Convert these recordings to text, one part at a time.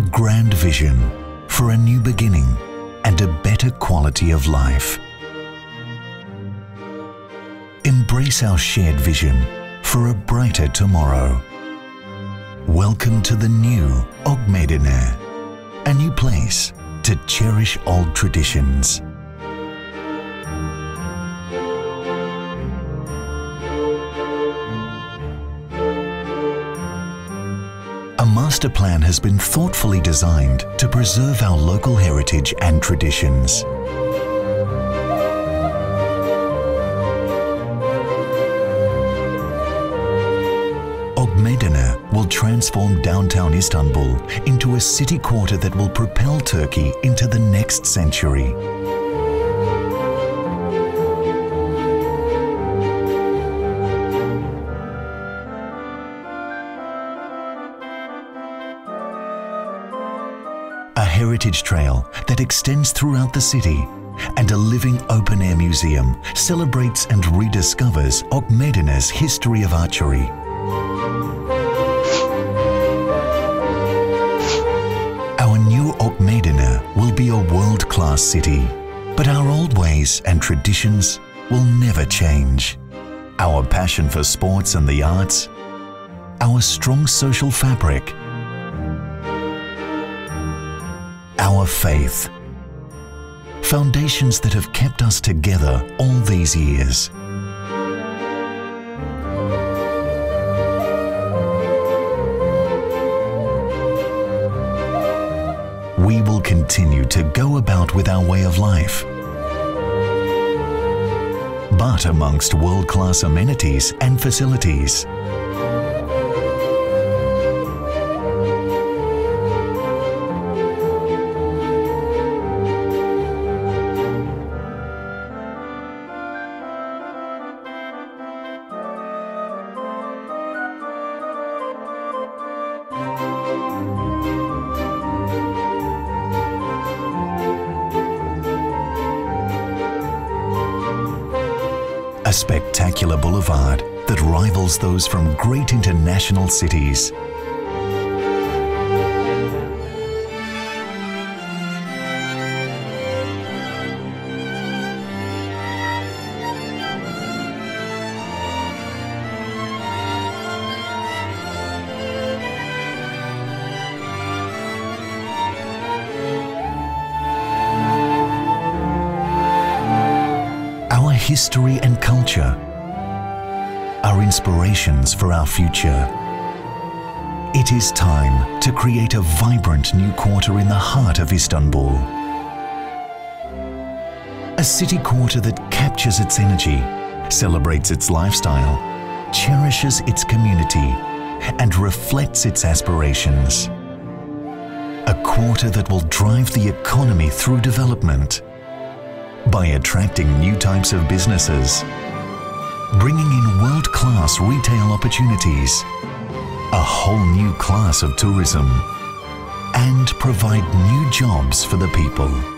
grand vision for a new beginning and a better quality of life. Embrace our shared vision for a brighter tomorrow. Welcome to the new Okmeydanı, a new place to cherish old traditions. Master plan has been thoughtfully designed to preserve our local heritage and traditions. Okmeydanı will transform downtown Istanbul into a city quarter that will propel Turkey into the next century. Heritage trail that extends throughout the city and a living open-air museum celebrates and rediscovers Okmeydanı's history of archery. Our new Okmeydanı will be a world-class city, but our old ways and traditions will never change. Our passion for sports and the arts, our strong social fabric, our faith. Foundations that have kept us together all these years. We will continue to go about with our way of life. But amongst world-class amenities and facilities. A spectacular boulevard that rivals those from great international cities. History and culture are inspirations for our future. It is time to create a vibrant new quarter in the heart of Istanbul. A city quarter that captures its energy, celebrates its lifestyle, cherishes its community, and reflects its aspirations. A quarter that will drive the economy through development by attracting new types of businesses, bringing in world-class retail opportunities, a whole new class of tourism, and provide new jobs for the people.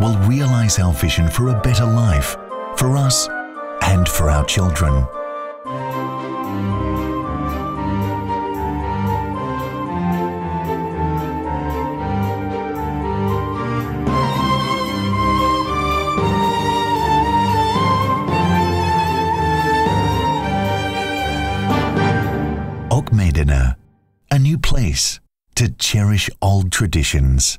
Will realize our vision for a better life, for us and for our children. Okmeydanı, a new place to cherish old traditions.